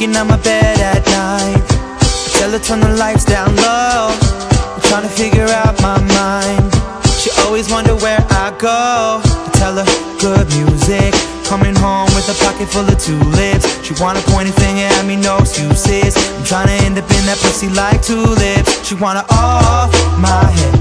Sneaking out my bed at night. Tell her turn the lights down low. I'm trying to figure out my mind. She always wonder where I go. I tell her good music. Coming home with a pocket full of tulips. She wanna point a finger at me, no excuses. I'm trying to end up in that pussy like tulips. She wanna off my head.